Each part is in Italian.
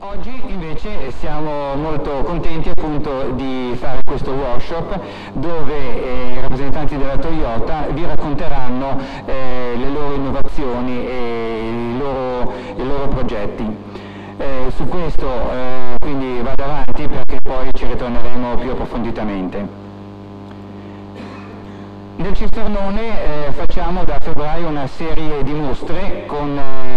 Oggi invece siamo molto contenti appunto di fare questo workshop dove eh, i rappresentanti della Toyota vi racconteranno eh, le loro innovazioni e i loro, i loro progetti. Eh, su questo eh, quindi vado avanti perché poi ci ritorneremo più approfonditamente. Nel Cisternone eh, facciamo da febbraio una serie di mostre con eh,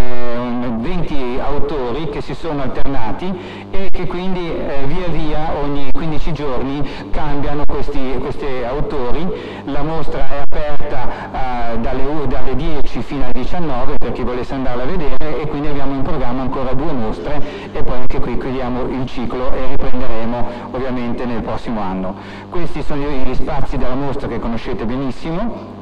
20 autori che si sono alternati e che quindi eh, via via ogni 15 giorni cambiano questi, questi autori. La mostra è aperta eh, dalle, dalle, 10 fino alle 19 per chi volesse andarla a vedere e quindi abbiamo in programma ancora due mostre e poi anche qui chiudiamo il ciclo e riprenderemo ovviamente nel prossimo anno. Questi sono gli spazi della mostra che conoscete benissimo benissimo.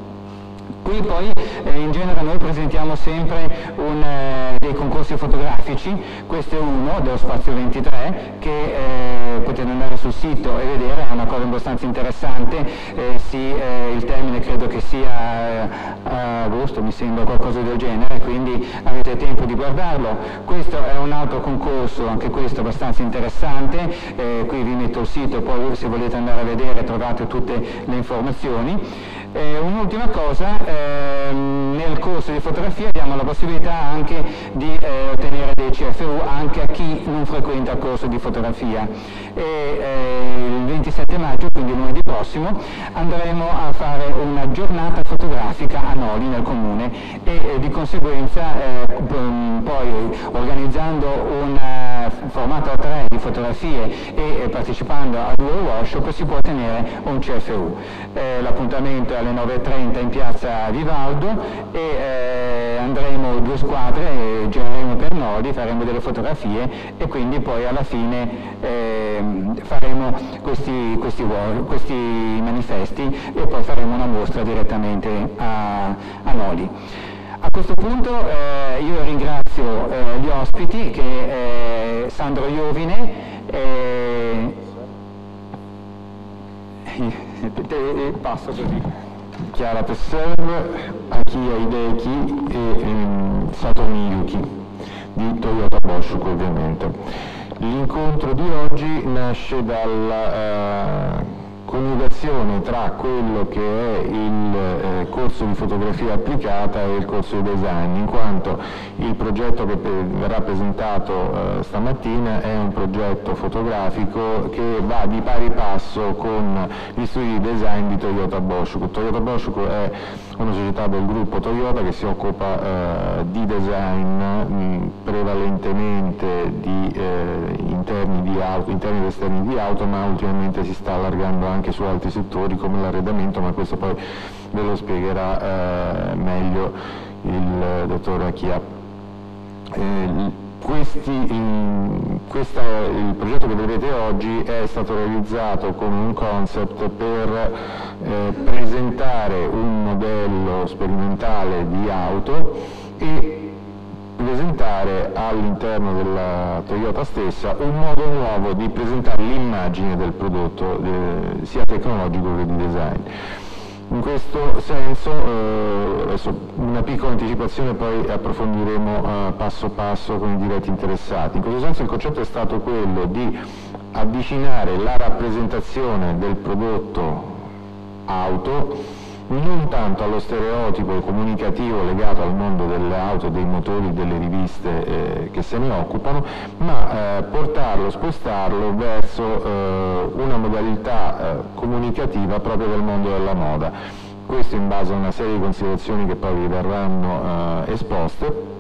Qui poi eh, in genere noi presentiamo sempre un, eh, dei concorsi fotografici, questo è uno dello spazio 23 che eh, potete andare sul sito e vedere, è una cosa abbastanza interessante, eh, sì, eh, il termine credo che sia eh, agosto, mi sembra qualcosa del genere, quindi avete tempo di guardarlo. Questo è un altro concorso, anche questo abbastanza interessante, qui vi metto il sito, poi se volete andare a vedere trovate tutte le informazioni. Eh, un'ultima cosa, ehm, nel corso di fotografia diamo la possibilità anche di eh, ottenere dei CFU anche a chi non frequenta il corso di fotografia. E, eh, il 27 maggio, quindi lunedì prossimo, andremo a fare una giornata fotografica a Noli nel comune e eh, di conseguenza eh, poi organizzando un eh, formato A3 di fotografie e partecipando a due workshop si può ottenere un CFU. l'appuntamento è alle 9.30 in piazza Vivaldo e eh, andremo due squadre, gireremo per nodi, faremo delle fotografie e quindi poi alla fine eh, faremo questi, questi, questi, manifesti e poi faremo una mostra direttamente a, a Noli. A questo punto eh, io ringrazio eh, gli ospiti che è Sandro Iovine, eh, passo così. Chiara Tesser, Akiya Hideki e ehm, Satomi Yuki di Toyota Boschuk ovviamente. L'incontro di oggi nasce dalla uh, coniugazione tra quello che è il eh, corso di fotografia applicata e il corso di design, in quanto il progetto che verrà presentato eh, stamattina è un progetto fotografico che va di pari passo con gli studi di design di Toyota Boschuk. Toyota Boschuk è una società del gruppo Toyota che si occupa eh, di design mh, prevalentemente di eh, interni, di auto, interni ed esterni di auto, ma ultimamente si sta allargando anche su altri settori come l'arredamento, ma questo poi ve lo spiegherà eh, meglio il dottor Achia. Questi, in, questa, il progetto che vedrete oggi è stato realizzato come un concept per eh, presentare un modello sperimentale di auto e presentare all'interno della Toyota stessa un modo nuovo di presentare l'immagine del prodotto eh, sia tecnologico che di design. In questo senso, eh, adesso una piccola anticipazione poi approfondiremo eh, passo passo con i diretti interessati. In questo senso il concetto è stato quello di avvicinare la rappresentazione del prodotto auto non tanto allo stereotipo comunicativo legato al mondo delle auto, dei motori, delle riviste eh, che se ne occupano, ma eh, portarlo, spostarlo verso eh, una modalità eh, comunicativa proprio del mondo della moda. Questo in base a una serie di considerazioni che poi vi verranno eh, esposte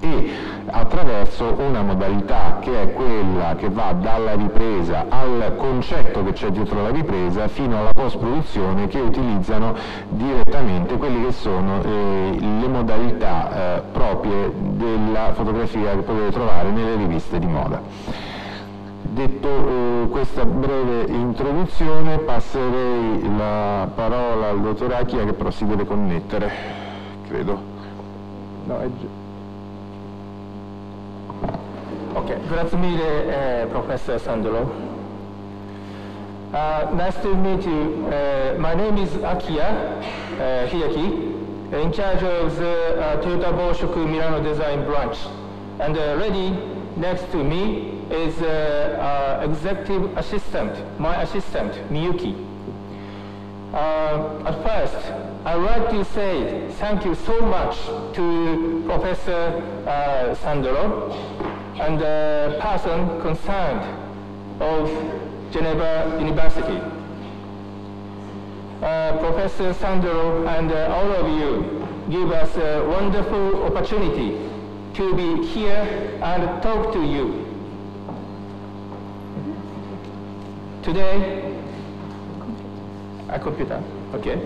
e attraverso una modalità che è quella che va dalla ripresa al concetto che c'è dietro la ripresa fino alla post-produzione che utilizzano direttamente quelle che sono eh, le modalità eh, proprie della fotografia che potete trovare nelle riviste di moda. Detto eh, questa breve introduzione passerei la parola al dottor Achia che però si deve connettere, credo. No. Okay, grazie mille, uh, Professor Sandro. Uh, nice to meet you. Uh, my name is Akiya uh, Hiyaki, in charge of the uh, Toyota Boschuk Milano Design Branch, and uh, ready next to me is uh, uh, executive assistant, my assistant, Miyuki. Uh, at first, I'd like to say thank you so much to Professor uh, Sandro and the person concerned of Geneva University. Uh, Professor Sandro and uh, all of you give us a wonderful opportunity to be here and talk to you. Today, a computer, okay?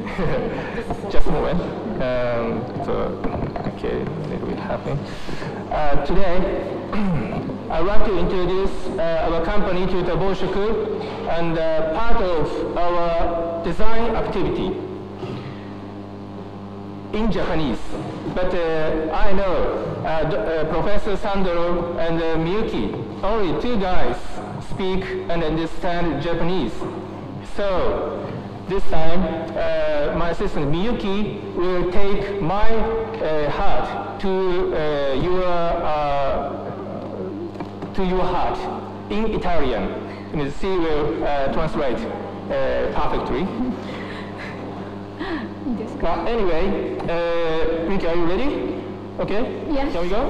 Just a moment. Um, so, okay, little bit happy. Uh, today, I want to introduce uh, our company, Toyota Boshoku, and uh, part of our design activity in Japanese. But uh, I know uh, uh, Professor Sandro and Miyuki, only two guys speak and understand Japanese. So this time, uh, my assistant Miyuki will take my uh, heart to uh, your uh, to your heart in Italian. And she will uh, translate uh, perfectly. But anyway, uh, Miki, are you ready? Okay? Yes. Can we go?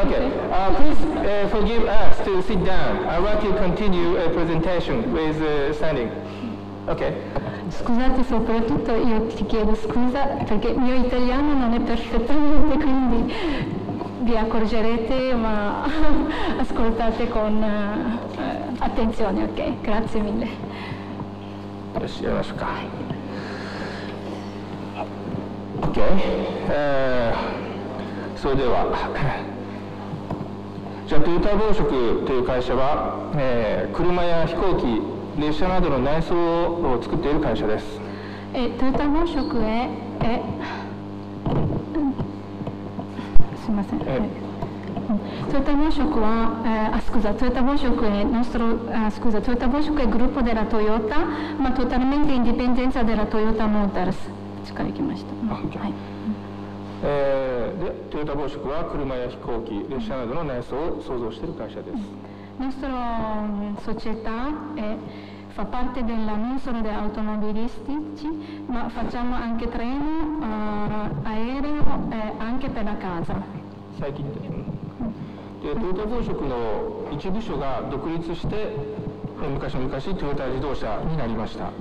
Okay. Uh, please uh, forgive us to sit down. I'd like to continue a presentation with uh, standing. Okay. Scusate, soprattutto io ti chiedo scusa perché il mio italiano non è perfettamente, quindi vi accorgerete, ma ascoltate con eh, attenzione, ok? Grazie mille. よし、やりましょうか。OK、えーそれでは、じゃあトヨタ紡織という会社は、えー車や飛行機、 列車などの内装を作っている会社です。えトヨタ宝食へえ、うん、すみません。えトヨタ宝食は、えー、あスクザトヨタ宝食へノストロあスクザトヨタ宝食へグループでラトヨタ、まあ、トータルメンテインディペンデンサでラトヨタモータルス。近いきました。はい。えー、でトヨタ宝食は車や飛行機列車などの内装を創造している会社です。うん。La nostra mm, società è- fa parte della, non solo degli automobilistici, ma facciamo anche treno, eh, aereo e anche per la casa. 最近ですね。でトヨタ紡織の一部署が独立して、えー昔々トヨタ自動車になりました。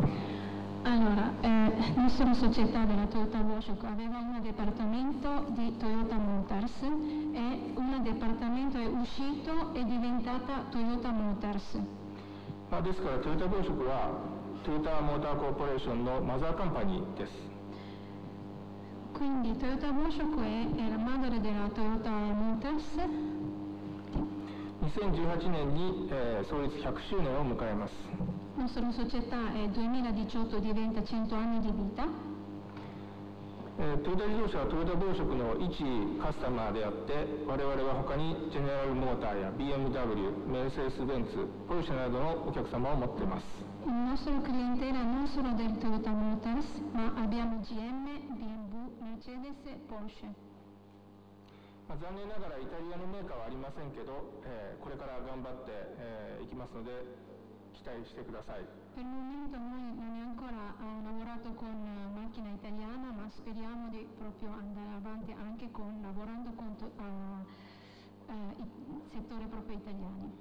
Allora, eh, la nostra società della Toyota Boschuk aveva un dipartimento di Toyota Motors e un dipartimento è uscito e diventata Toyota Motors. まあ、ですからトヨタ紡織はトヨタモーターコーポレーションのマザーカンパニーです。Quindi Toyota è, è la madre della Toyota Motors 2018年に、えー創立100周年を迎えます。La nostra società è 2018 diventa 100 anni di vita. えートヨタ自動車はトヨタ紡織の一カスタマーであって我々は他にジェネラルモーターや BMW、メルセデス・ベンツ、ポルシェなどのお客様を持っています。Il nostro clientela non solo del Toyota Motors, ma abbiamo GM, BMW, Mercedes e Porsche. まあ、残念ながらイタリアのメーカーはありませんけど、えーこれから頑張って、えーいきますので期待してください。Per momento noi non è ancora eh, lavorato con eh, macchina italiana, ma speriamo di proprio andare avanti anche con, lavorando con eh, eh, il settore proprio italiano.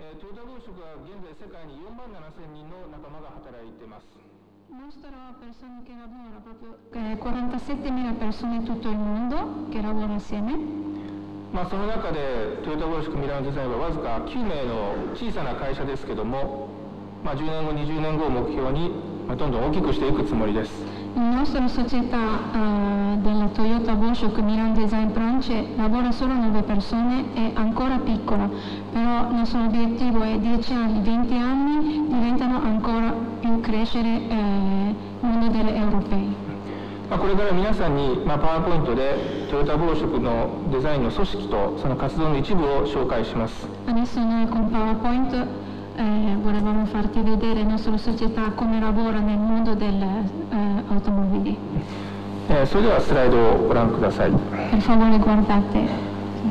えートヨタ紡織は現在世界に4万7千人の仲間が働いています。Nostro persone che lavora proprio eh, 47.000 persone in tutto il mondo che lavorano assieme. まあ、その中でトヨタ紡織ミラノデザインはわずか9名の小さな会社ですけども、まあ、10年後20年後を目標に、まあ、どんどん大きくしていくつもりです nostra società eh, della Toyota Boschuk Milan Design France lavora solo 9 persone, è ancora piccola, però il nostro obiettivo è 10 anni, 20 anni diventano ancora più crescere eh, il mondo degli europei. まあ、これから皆さんに、まあ、パワーポイントでトヨタ紡織のデザインの組織とその活動の一部を紹介します Adesso noi con PowerPoint eh, volevamo farti vedere la nostra società come lavora nel mondo delle eh, automobili. えーそれではスライドをご覧ください Per favore guardate.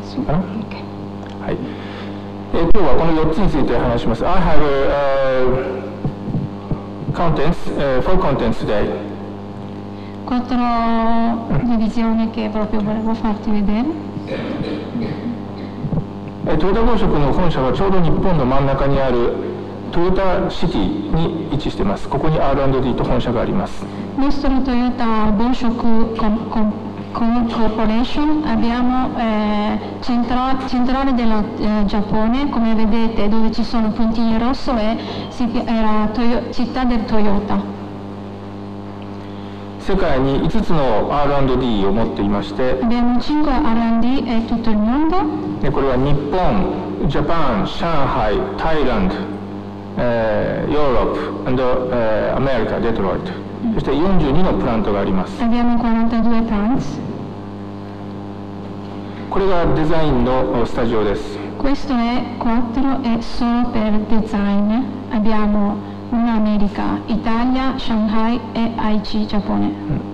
su- Ah? ok. はいえー今日はこの4つについて話します I have、uh, contents、uh, four contents today Quattro divisioni che proprio volevo farti vedere. トヨタ紡織の本社はちょうど日本の真ん中にあるトヨタシティに位置しています。ここに R&D と本社があります。ネストルトヨタ紡織コ,コ,コ,コーポレーションアビチントラチントラルデラジャポネコメベデテドウチソノプンティニロソエシピエラトヨチタデルトヨタ世界に5つの R&D を持っていまして Abbiamo 5 R&D e tutto il mondo. でこれは日本、ジャパン、上海、タイランド、えーヨーロップ、and, えーアメリカ、デトロイト、そして42のプラントがあります。Abbiamo 42 plants. これがデザインのスタジオです。Questo è 4 è solo per design. Abbiamo una America, Italia, Shanghai e Aichi, Giappone.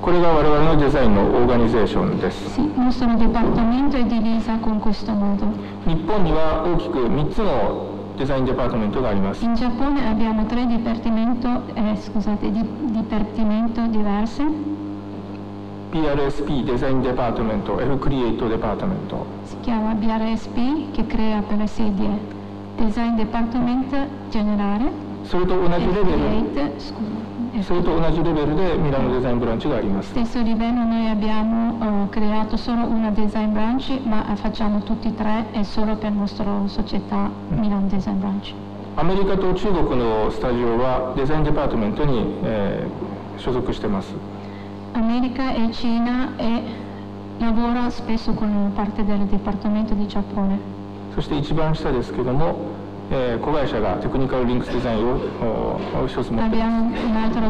これが我々のデザインのオーガニゼーションです。 Sì, il nostro dipartimento è divisa con questo modo. 日本には大きく3つのデザインデパートメントがあります。 In Giappone abbiamo tre dipartimento, eh, scusate, di- dipartimento diverse. PRSP デザインデパートメント、F クリエイトデパートメント、 Si chiama BRSP che crea per le sedie Design Department Generale. それと同じレベル、 F8, scusa, それと同じレベルでミラノデザインブランチがあります。 Stesso livello noi abbiamo eh, creato solo una design branch, ma eh, facciamo tutti e tre e solo per la nostra società Milan Design Branch. アメリカと中国のスタジオはデザインデパートメントに、えー所属してます。 America e Cina e lavora spesso con parte del Dipartimento di Giappone. そして一番下ですけども、えー、子会社がテクニカルリンクスデザインを一つ持ってます。アビアン・ナート・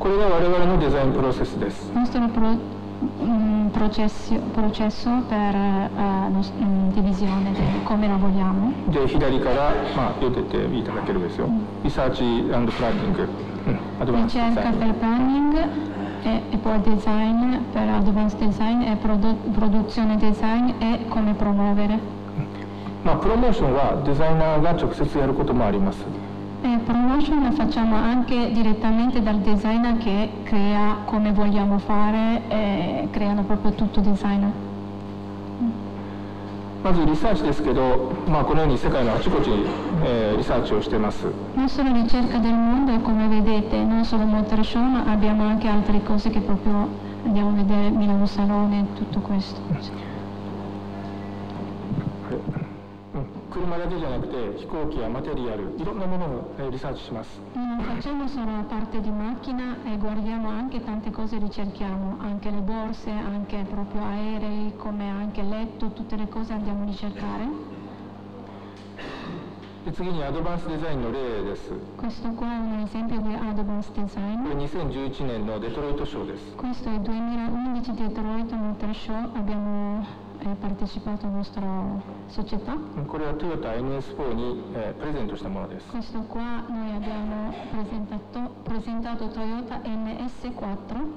これが我々のデザインプロセスです。で左から、まあ、よけていただけるんですよ。リサーチプンニ。リサーチプランニング。e, e poi design per advanced design e produ- produzione design e come promuovere. まあ、プロモーションはデザイナーが直接やることもあります。 E promotion la facciamo anche direttamente dal designer che crea come vogliamo fare e creano proprio tutto designer. まずリサーチですけど、まあ、このように世界のあちこちに、えーリサーチをしています。Non solo ricerca del mondo e come vedete non solo motor show ma abbiamo anche altre cose che proprio andiamo a vedere Milano Salone tutto questo. 車だけじゃなくて飛行機やマテリアルいろんなものをえーリサーチします facciamo solo parte di macchina e guardiamo anche tante cose ricerchiamo, anche le borse, anche proprio aerei, come anche letto, tutte le cose andiamo a ricercare. で次にアドバンスデザインの例です Questo qua è un esempio di Advanced これ Design. 2011年のデトロイトショーです Questo è il 2011 Detroit Motor Show, abbiamo eh, partecipato alla nostra società. これはトヨタ NS4 に、えープレゼントしたものです Questo qua noi abbiamo presentato, presentato Toyota NS4.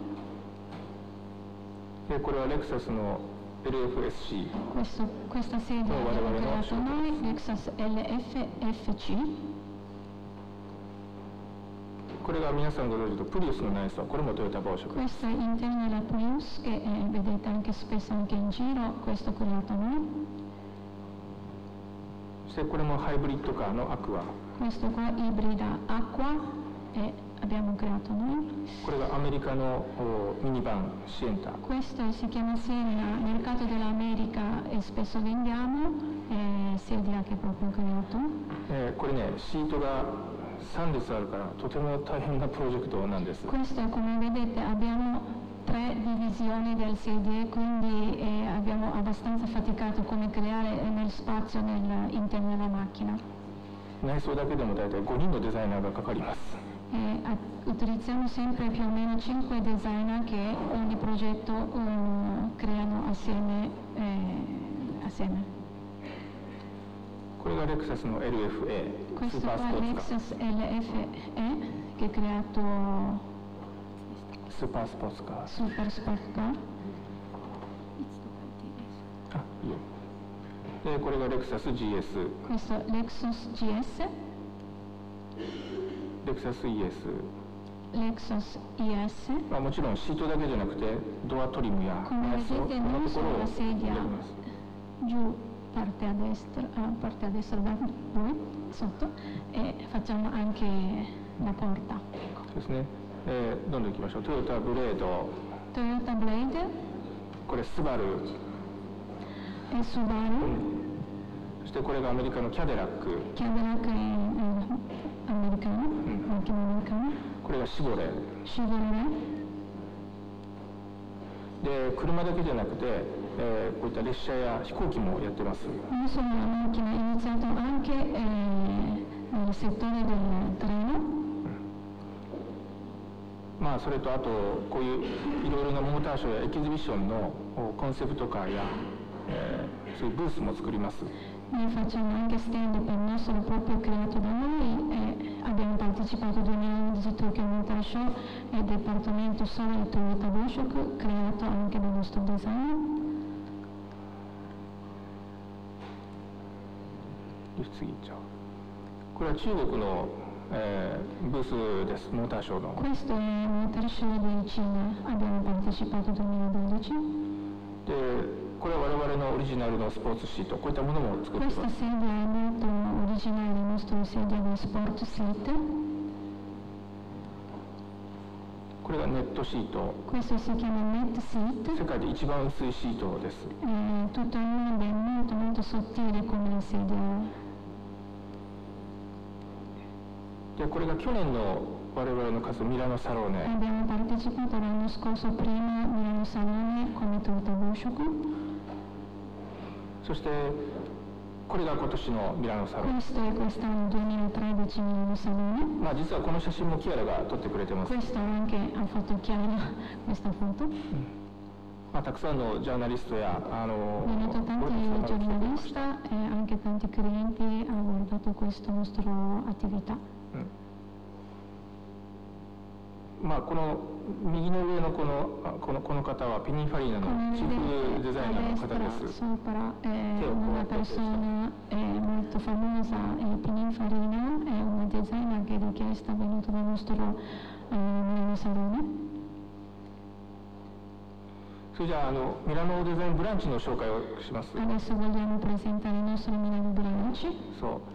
でこれはレクサスの LFSC Questo- questa sedia Oh, guarda, l'abbiamo guarda, creato no. noi, Lexus LFFC. これが皆さんご存知のプリウスの内装これもトヨタ暴食 Questo è interno della Prius che eh, vedete anche spesso anche in giro, questo creato noi. そしてこれもハイブリッドカーのアクア Questo qua ibrida acqua e abbiamo creato noi. これがアメリカのおミニバンシエンタ Questo si chiama Siena, mercato dell'America e spesso vendiamo, eh, sedia che proprio creato. えーこれねシートが3列あるからとても大変なプロジェクトなんです Questo come vedete abbiamo tre divisioni del sedie, quindi eh, abbiamo abbastanza faticato come creare eh, nel spazio nell'interno della macchina. 内装だけでも大体5人のデザイナーがかかります E, a- utilizziamo sempre più o meno 5 designer che ogni progetto eh, creano assieme. eh, assieme. これがレクサスの LFA スーパースポーツカー Lexus LFE che ha creato スーパースポーツカースーパースポーツカーあいいよ。でこれがレクサス GS questo Lexus GS レクサス ES Lexus ES まあ、もちろんシートだけじゃなくてドアトリムやラスを vedete こんな non とこます。giù parte a destra, ah, parte a destra da noi sotto e facciamo anche la porta ですね、えーどんどん行きましょうトヨタブレード Toyota Blade これスバル e Subaru そしてこれがアメリカのキャデラック Cadillac è eh, americano macchina americana これがシボレ Chevrolet で車だけじゃなくて、えーこういった列車や飛行機もやってます non solo la macchina è iniziato anche eh, nel settore del treno まあそれとあとこういういろいろなモーターショーやエキシビションのおコンセプトカーや、えーそういうブースも作ります Noi facciamo anche stand per il nostro proprio creato da noi e abbiamo partecipato 2011 Tokyo Motor Show e dipartimento solo di Toyota Boshok creato anche dal nostro design. 次じゃこれは中国の、えー、ブースですモーターショーのこれはモータれ我々のオリジナルのスポーツシートこういったものも作ってますこれがネットシート。世界。で一番薄いシートです。とてもでもっともっとソッティーレコメンセデア。でこれが去年の我々の活動ミラノサローネ。そしてこれが今年のミラノサローネ。まあ実はこの写真もキアラが撮ってくれてます。まあたくさんのジャーナリストやあの。ジ、まあこの右の上のこのあこのこの方はピニファリーナのチーフデザイナーの方です sopra è Che ho una guardato persona eh, molto famosa, è Pininfarina, è una designer che richiesta venuta dal nostro eh, Salone. それじゃああのミラノデザインブランチの紹介をします Adesso vogliamo presentare il nostro Milano Branci. そう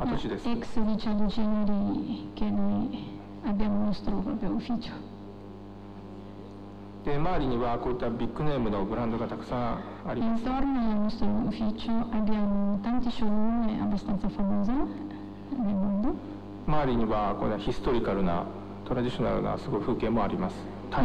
Atunci で周りにはこういったビッグネームのブランドがたくさんあります。周りにはこれヒストリカルなトラディショナルなすごい風景もあります。タイ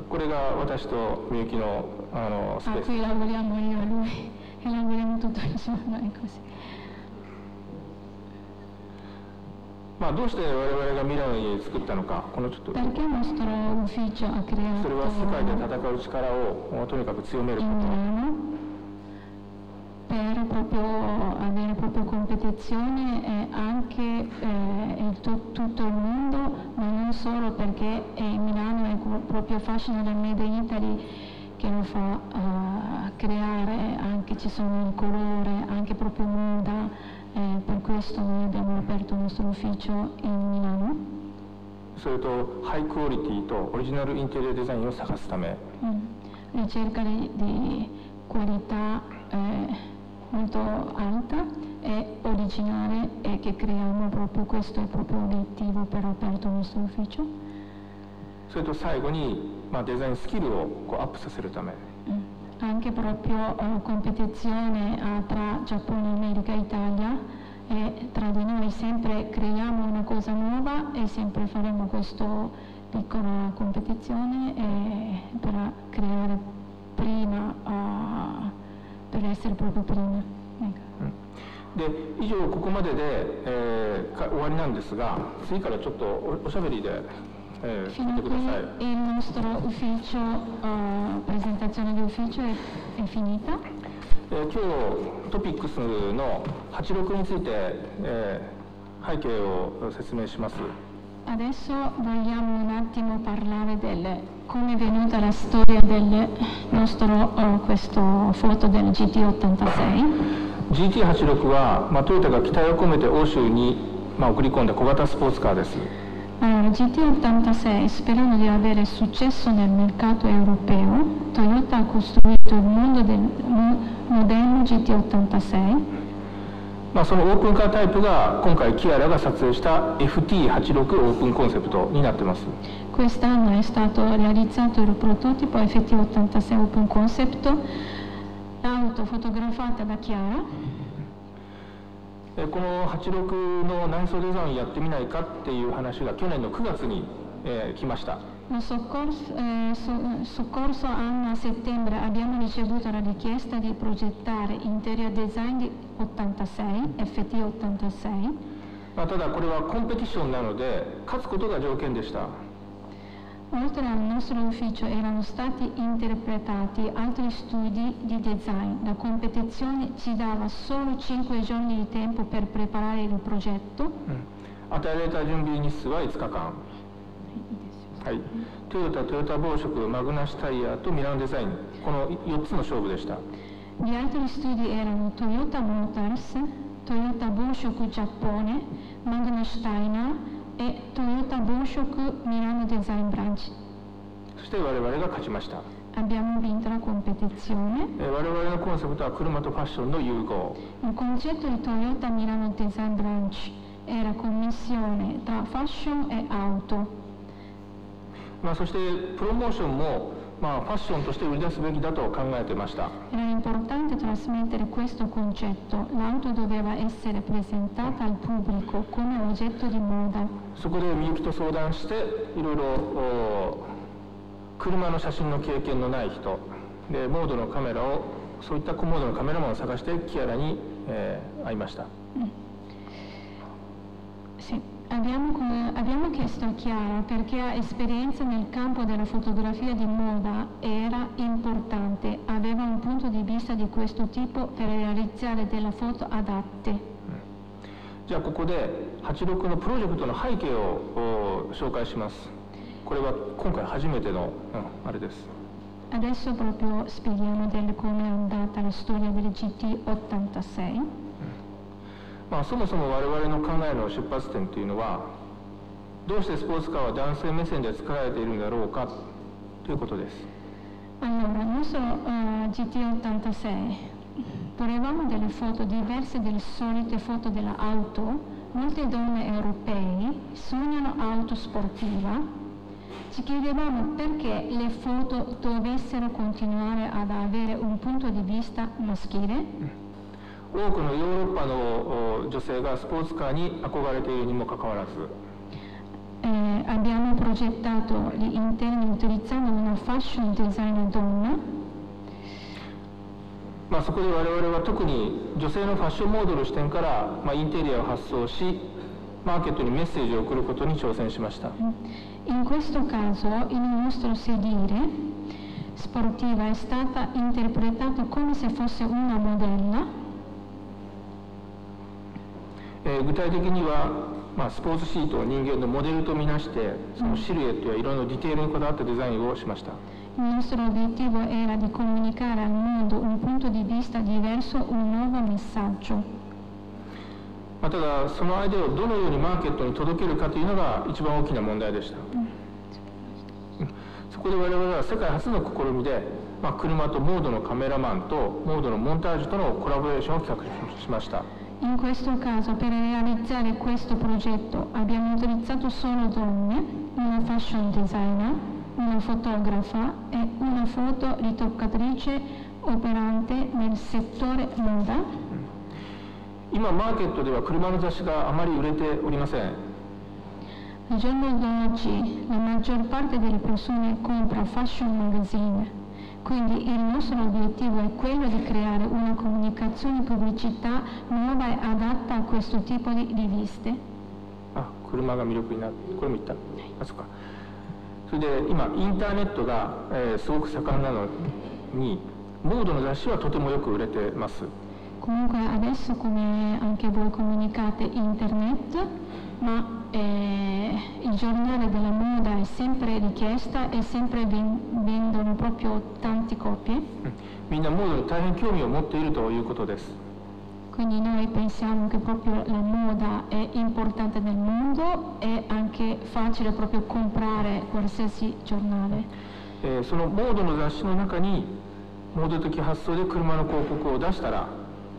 これが私とみゆきの,あの。まあ、どうして我々が未来の作ったのか、このちょっと。それは世界で戦う力をとにかく強めること。Milano per proprio avere proprio competizione e anche eh, in tu- tutto il mondo, ma non solo perché eh, Milano è co- proprio il fascino del Made in Italy che lo fa eh, creare, anche ci sono il colore, anche proprio moda, e per questo noi abbiamo aperto il nostro ufficio in Milano. それとハイクオリティとオリジナルインテリアデザインを探すため Mm. Ricerca di, di qualità eh, molto alta e originale e che creiamo proprio questo è proprio l'obiettivo per aperto il nostro ufficio. それと最後に、まあ、デザインスキルをこうアップさせるため Mm. Anche proprio eh, competizione eh, tra Giappone, America e Italia e tra di noi sempre creiamo una cosa nuova e sempre faremo questa piccola competizione e per creare prima, eh, per essere proprio prima. Ecco. で以上ここまでで、えーか終わりなんですが次からちょっとおおしゃべりで、えー、Fino 聞い a てください qui il nostro ufficio, eh, presentazione di ufficio è, è finita. えー今日トピックスの86について、えー背景を説明します Adesso vogliamo un attimo parlare del come è venuta la storia del nostro, eh, questo foto del GT86. GT86 は、まあ、トヨタが期待を込めて欧州に、まあ、送り込んだ小型スポーツカーです Allora, GT86 sperando di avere successo nel mercato europeo, Toyota ha costruito il mondo del mo- modello GT86 まあ、そのオープンカータイプが今回キアラが撮影した FT86 オープンコンセプトになってます Quest'anno è stato realizzato il prototipo FT86 Open Concept, l'auto fotografata da Chiara. えこの86の内装デザインやってみないかっていう話が去年の9月に、えー来ました Lo soccorso, eh, so- soccorso anno a settembre abbiamo ricevuto la richiesta di progettare interior design di 86, FT86. まあ、ただこれはコンペティションなので勝つことが条件でした Oltre al nostro ufficio erano stati interpretati altri studi di design. La competizione ci dava solo 5 giorni di tempo per preparare il progetto. 与えられた準備日数は5日間はいトヨタトヨタ暴食マグナシタイヤとミラノデザインこの4つの勝負でした Gli altri studi erano Toyota Motors, Toyota Boshok Giappone, Magna Steiner えトヨタ防食ミラノデザインブランチそして我々が勝ちました abbiamo vinto la competizione. Il concetto di Toyota Milano Design Branch era commissione tra fashion e auto. まあ、そしてプロモーションもまあ、ファッションとして売り出すべきだと考えてました。そこでみゆきと相談して、いろいろ車の写真の経験のない人、でモードのカメラを、そういったコモードのカメラマンを探して、キアラに、えー、会いました。abbiamo, come- abbiamo chiesto a Chiara perché ha esperienza nel campo della fotografia di moda era importante, aveva un punto di vista di questo tipo per realizzare delle foto adatte. じゃあここで86のプロジェクトの背景をお紹介しますこれは今回初めての、うん、あれです Adesso proprio spieghiamo del come è andata la storia del GT86. まあ、そもそも我々の考えの出発点というのはどうしてスポーツカーは男性目線で作られているんだろうかということです Allora, il nostro eh, GT86 volevamo delle foto diverse dalle solite foto dell'auto. Molte donne europee sognano auto sportiva. Ci chiedevamo perché le foto dovessero continuare ad avere un punto di vista maschile. 多くのヨーロッパのお女性がスポーツカーに憧れているにもかかわらず Eh, abbiamo progettato gli interni utilizzando una fashion designer donna まあ、そこで我々は特に女性のファッションモードの視点から、まあ、インテリアを発想しマーケットにメッセージを送ることに挑戦しました In questo caso il nostro sedile sportiva è stata interpretata come se fosse una modella えー具体的には、まあ、スポーツシートを人間のモデルとみなしてそのシルエットや色のディテールにこだわったデザインをしました。Il nostro obiettivo era di comunicare al mondo un punto di vista diverso, un nuovo messaggio. まあ、ただそのアイデアをどのようにマーケットに届けるかというのが一番大きな問題でした、うん。そこで我々は世界初の試みで、まあ、車とモードのカメラマンとモードのモンタージュとのコラボレーションを企画しました In questo caso, per realizzare questo progetto, abbiamo utilizzato solo donne, una fashion designer, una fotografa e una foto ritoccatrice operante nel settore moda. 今マーケットでは車の雑誌があまり売れておりません Al giorno d'oggi la maggior parte delle persone compra fashion magazine, Quindi il nostro obiettivo è quello di creare una comunicazione pubblicità nuova e adatta a questo tipo di riviste. 아, 구르마가魅力にな 구르미다. 아스카. それで今インターネットがすごく盛んなのにモードの雑誌はとてもよく売れてます。comunque adesso come anche voi comunicate internet ma eh, il giornale della moda è sempre richiesta e sempre ven- vendono proprio tante copie. うんみんなモードに大変興味を持っているということです Quindi noi pensiamo che proprio la moda è importante nel mondo e anche facile proprio comprare qualsiasi giornale. えーそのモードの雑誌の中にモード的発想で車の広告を出したら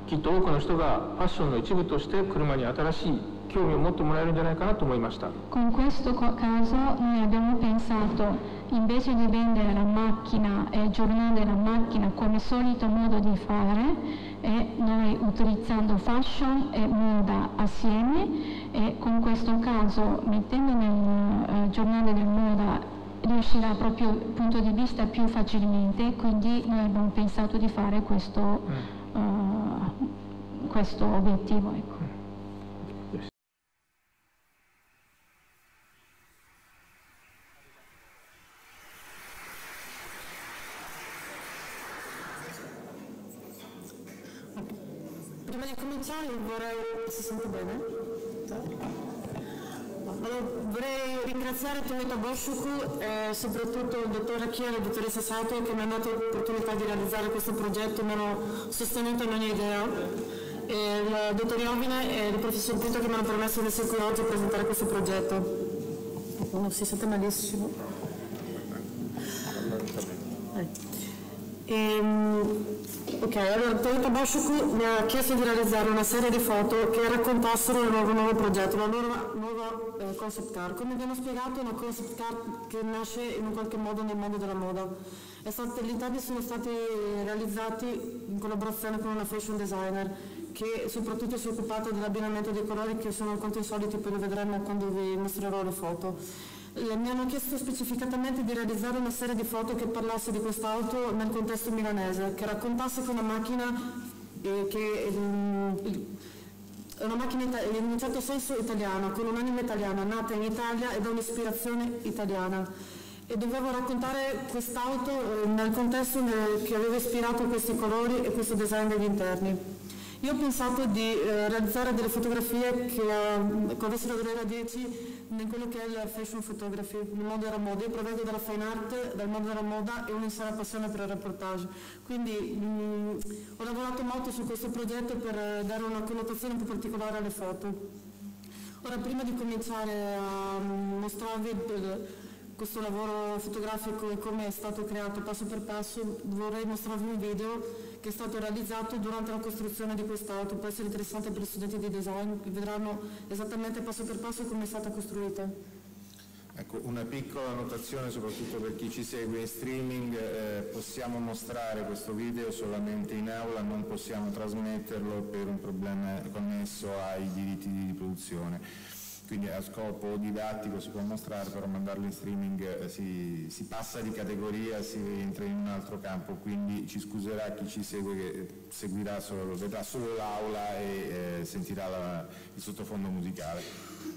きっと多くの人がファッションの一部として車に新しい 興味を持ってもらえるんじゃないかなと思いました Con questo co- caso noi abbiamo pensato, invece di vendere la macchina e il giornale della macchina come solito modo di fare, e noi utilizzando fashion e moda assieme, e con questo caso mettendo nel eh, giornale della moda riuscirà proprio dal punto di vista più facilmente, quindi noi abbiamo pensato di fare questo, eh, questo obiettivo. Ecco. Cominciare vorrei... Si sente bene? Allora, vorrei ringraziare Toyota Boshuku e soprattutto il dottor Achia e la dottoressa Sato che mi hanno dato l'opportunità di realizzare questo progetto, mi hanno sostenuto in ogni idea. E il dottor Iovine e il professor Pinto che mi hanno permesso di essere qui oggi a presentare questo progetto. Non si sente malissimo. Eh. Ok, allora Toyota Boshoku mi ha chiesto di realizzare una serie di foto che raccontassero il loro nuovo progetto, la loro nuova eh, concept car. Come vi hanno spiegato, è una concept car che nasce in un qualche modo nel mondo della moda. È stato- gli interni sono stati realizzati in collaborazione con una fashion designer che soprattutto si è occupata dell'abbinamento dei colori che sono alquanto insoliti, poi lo vedremo quando vi mostrerò le foto. Eh, Mi hanno chiesto specificatamente di realizzare una serie di foto che parlasse di quest'auto nel contesto milanese, che raccontasse che una macchina eh, che ehm, è una macchina in un certo senso italiana, con un'anima italiana, nata in Italia ed ha un'ispirazione italiana. E dovevo raccontare quest'auto eh, nel contesto nel- che aveva ispirato questi colori e questo design degli interni. Io ho pensato di eh, realizzare delle fotografie che, eh, che avessero delle radici in quello che è il fashion photography, il mondo della moda. Io provengo dalla fine art, dal mondo della moda e un'insana passione per il reportage. Quindi mh, ho lavorato molto su questo progetto per dare una connotazione un po' particolare alle foto. Ora, prima di cominciare a mm, mostrarvi questo lavoro fotografico e come è stato creato passo per passo, vorrei mostrarvi un video che è stato realizzato durante la costruzione di quest'auto. Può essere interessante per gli studenti di design, vedranno esattamente passo per passo come è stata costruita. Ecco, una piccola notazione soprattutto per chi ci segue in streaming, eh, possiamo mostrare questo video solamente in aula, non possiamo trasmetterlo per un problema connesso ai diritti di riproduzione. Quindi a scopo didattico si può mostrare, però mandarlo in streaming eh, si, si passa di categoria, si entra in un altro campo, quindi ci scuserà chi ci segue che eh, seguirà solo, vedrà solo l'aula e eh, sentirà la- il sottofondo musicale.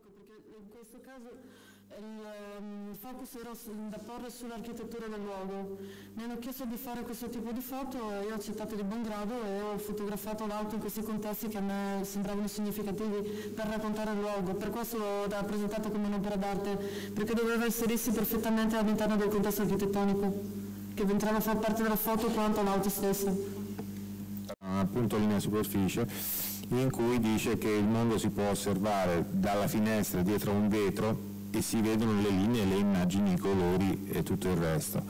Perché in questo caso il um, focus era da porre sull'architettura del luogo. Mi hanno chiesto di fare questo tipo di foto e io ho accettato di buon grado e ho fotografato l'auto in questi contesti che a me sembravano significativi per raccontare il luogo. Per questo l'ho presentato come un'opera d'arte, perché doveva inserirsi perfettamente all'interno del contesto architettonico, che entrava a far parte della foto quanto l'auto stessa. Appunto linea superficie in cui dice che il mondo si può osservare dalla finestra dietro a un vetro e si vedono le linee, le immagini, i colori e tutto il resto.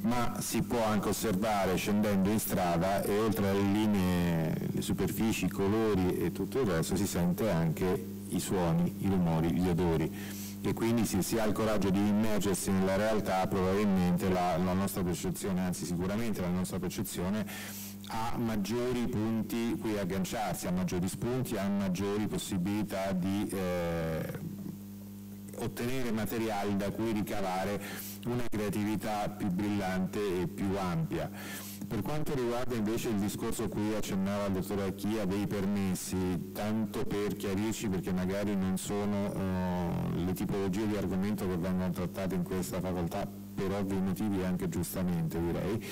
Ma si può anche osservare scendendo in strada e oltre alle linee, le superfici, i colori e tutto il resto si sente anche i suoni, i rumori, gli odori e quindi se si ha il coraggio di immergersi nella realtà probabilmente la, la nostra percezione, anzi sicuramente la nostra percezione ha maggiori punti cui agganciarsi, ha maggiori spunti, ha maggiori possibilità di eh, ottenere materiali da cui ricavare una creatività più brillante e più ampia. Per quanto riguarda invece il discorso a cui accennava il dottor Acchia dei permessi, tanto per chiarirci perché magari non sono uh, le tipologie di argomento che vengono trattate in questa facoltà per ovvi motivi anche giustamente direi,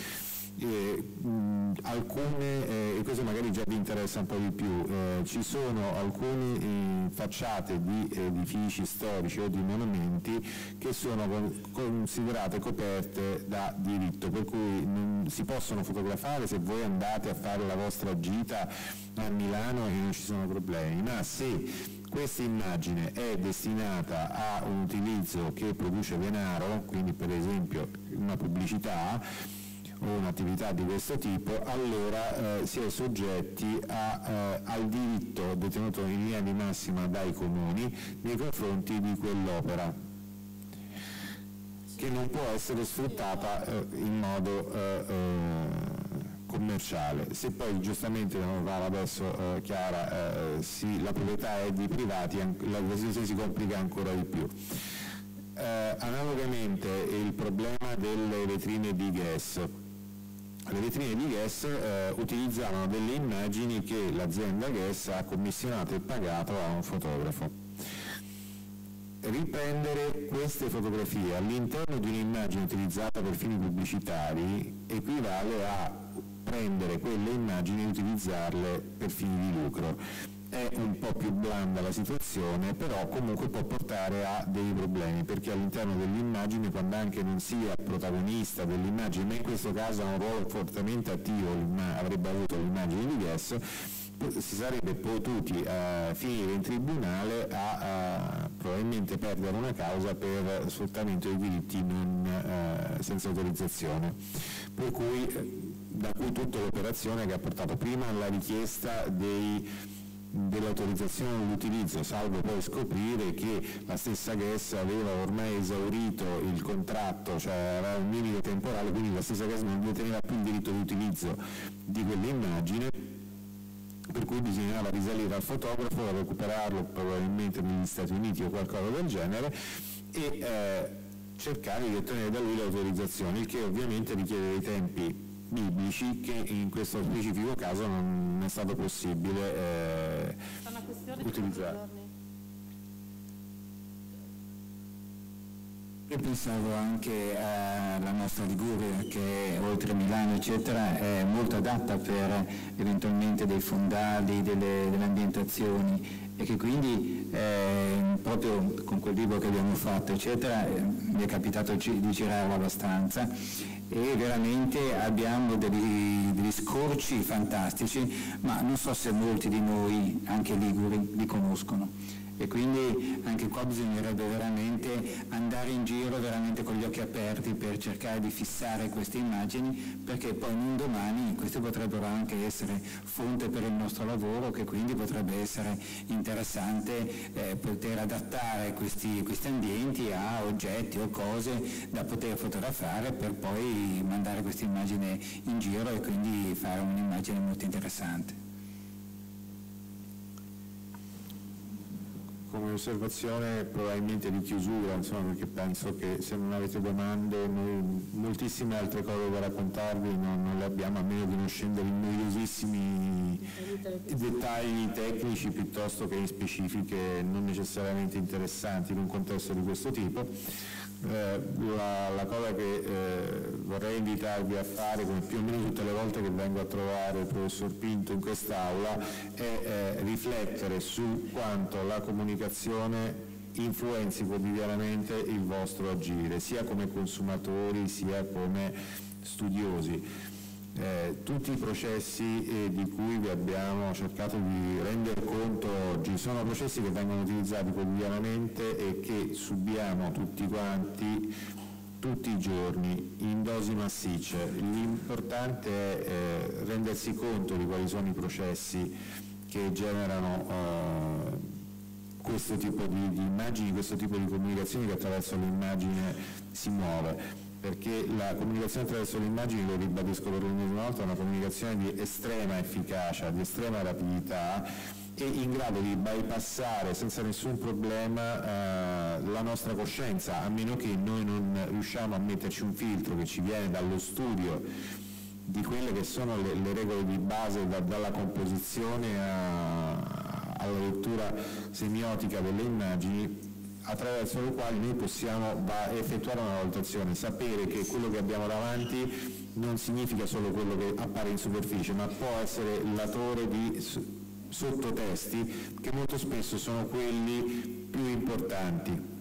eh, mh, alcune, eh, e questo magari già vi interessa un po' di più, eh, ci sono alcune eh, facciate di edifici storici o di monumenti che sono considerate coperte da diritto, per cui non si possono fotografare. Se voi andate a fare la vostra gita a Milano e non ci sono problemi, ma se questa immagine è destinata a un utilizzo che produce denaro, quindi per esempio una pubblicità, un'attività di questo tipo, allora eh, si è soggetti a, eh, al diritto detenuto in linea di massima dai comuni nei confronti di quell'opera che non può essere sfruttata eh, in modo eh, eh, commerciale. Se poi giustamente, come parla adesso Chiara, sì, la proprietà è di privati, la situazione si complica ancora di più. Eh, analogamente il problema delle vetrine di gas le vetrine di GES eh, utilizzavano delle immagini che l'azienda GES ha commissionato e pagato a un fotografo. Riprendere queste fotografie all'interno di un'immagine utilizzata per fini pubblicitari equivale a prendere quelle immagini e utilizzarle per fini di lucro è un po' più blanda la situazione, però comunque può portare a dei problemi, perché all'interno dell'immagine, quando anche non sia protagonista dell'immagine, ma in questo caso ha un ruolo fortemente attivo, avrebbe avuto l'immagine di Guess, si sarebbe potuti uh, finire in tribunale a uh, probabilmente perdere una causa per sfruttamento dei diritti non, uh, senza autorizzazione. Per cui, da cui tutta l'operazione che ha portato prima alla richiesta dei dell'autorizzazione all'utilizzo, salvo poi scoprire che la stessa GES aveva ormai esaurito il contratto, cioè aveva un limite temporale, quindi la stessa GES non deteneva più il diritto di utilizzo di quell'immagine, per cui bisognava risalire al fotografo, recuperarlo probabilmente negli Stati Uniti o qualcosa del genere e eh, cercare di ottenere da lui l'autorizzazione, il che ovviamente richiede dei tempi biblici che in questo specifico caso non è stato possibile eh, utilizzare. Io pensavo anche alla nostra Liguria che oltre Milano eccetera è molto adatta per eventualmente dei fondali, delle, delle ambientazioni e che quindi eh, proprio con quel libro che abbiamo fatto eccetera eh, mi è capitato di girarlo abbastanza e veramente abbiamo degli, degli, scorci fantastici ma non so se molti di noi anche liguri li conoscono e quindi anche qua bisognerebbe veramente andare in giro veramente con gli occhi aperti per cercare di fissare queste immagini perché poi un domani queste potrebbero anche essere fonte per il nostro lavoro che quindi potrebbe essere interessante eh, poter adattare questi, questi ambienti a oggetti o cose da poter fotografare per poi mandare questa immagine in giro e quindi fare un'immagine molto interessante. Come osservazione probabilmente di chiusura, insomma, perché penso che se non avete domande noi moltissime altre cose da raccontarvi non, non le abbiamo, a meno di non scendere in noiosissimi dettagli tecnici piuttosto che in specifiche non necessariamente interessanti in un contesto di questo tipo. Eh, la, la, cosa che eh, vorrei invitarvi a fare, come più o meno tutte le volte che vengo a trovare il professor Pinto in quest'Aula, è eh, riflettere su quanto la comunicazione influenzi quotidianamente il vostro agire, sia come consumatori sia come studiosi eh, tutti i processi eh, di cui vi abbiamo cercato di rendere conto oggi sono processi che vengono utilizzati quotidianamente e che subiamo tutti quanti tutti i giorni in dosi massicce. L'importante è eh, rendersi conto di quali sono i processi che generano eh, questo tipo di, di immagini, questo tipo di comunicazioni che attraverso l'immagine si muove perché la comunicazione attraverso le immagini, lo ribadisco per l'ennesima volta, è una comunicazione di estrema efficacia, di estrema rapidità e in grado di bypassare senza nessun problema eh, la nostra coscienza, a meno che noi non riusciamo a metterci un filtro che ci viene dallo studio di quelle che sono le, le regole di base da, dalla composizione a, alla lettura semiotica delle immagini attraverso le quali noi possiamo effettuare una valutazione, sapere che quello che abbiamo davanti non significa solo quello che appare in superficie, ma può essere latore di sottotesti che molto spesso sono quelli più importanti.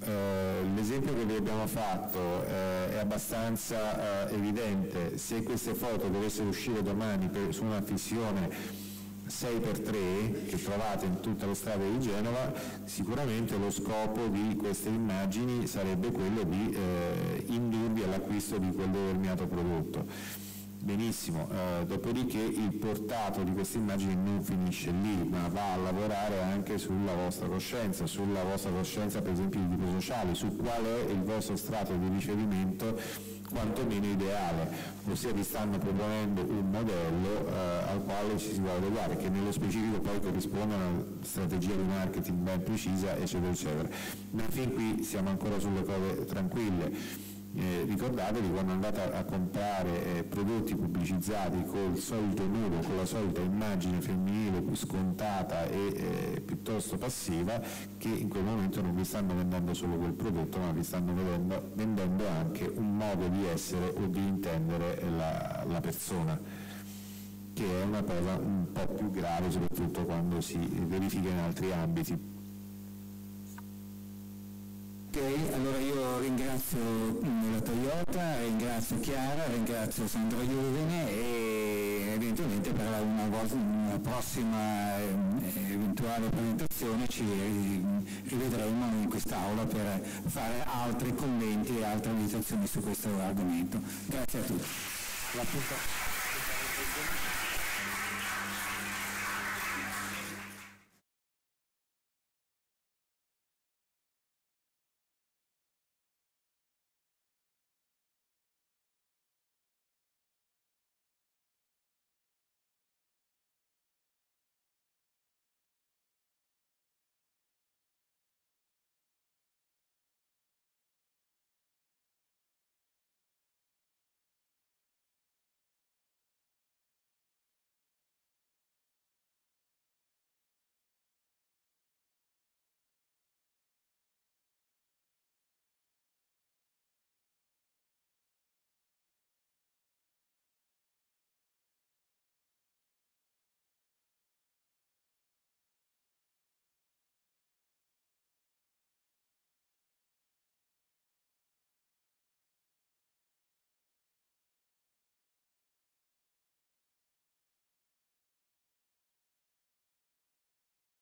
Uh, l'esempio che vi abbiamo fatto uh, è abbastanza uh, evidente, se queste foto dovessero uscire domani per, su una fissione 6x3 che trovate in tutte le strade di Genova, sicuramente lo scopo di queste immagini sarebbe quello di eh, indurvi all'acquisto di quel determinato prodotto. Benissimo, eh, dopodiché il portato di queste immagini non finisce lì, ma va a lavorare anche sulla vostra coscienza, sulla vostra coscienza per esempio di tipo sociale, su qual è il vostro strato di riferimento quantomeno ideale, ossia vi stanno proponendo un modello eh, al quale ci si vuole adeguare, che nello specifico poi corrisponde a una strategia di marketing ben precisa, eccetera, eccetera. Ma fin qui siamo ancora sulle cose tranquille eh, ricordatevi quando andate a, a comprare eh, prodotti pubblicizzati col solito nudo, con la solita immagine femminile scontata e eh, piuttosto passiva, che in quel momento non vi stanno vendendo solo quel prodotto, ma vi stanno vendendo, vendendo anche un modo di essere o di intendere la, la persona che è una cosa un po' più grave soprattutto quando si verifica in altri ambiti. Ok, allora io ringrazio mm, la Toyota, ringrazio Chiara, ringrazio Sandro Iuvine e eventualmente per una, una prossima eh, eventuale presentazione ci rivedremo in quest'Aula per fare altri commenti e altre meditazioni su questo argomento. Grazie a tutti.